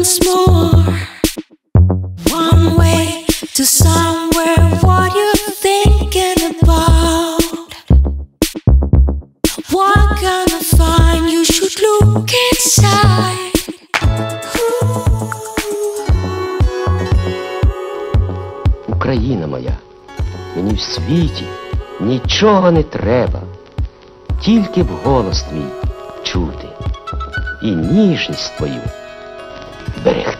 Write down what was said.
once more. One way to somewhere. What you thinking about? What gonna find? You should look inside. Україна моя, мені в світі нічого не треба, тільки б голос твій чути і ніжність твою. Brecht.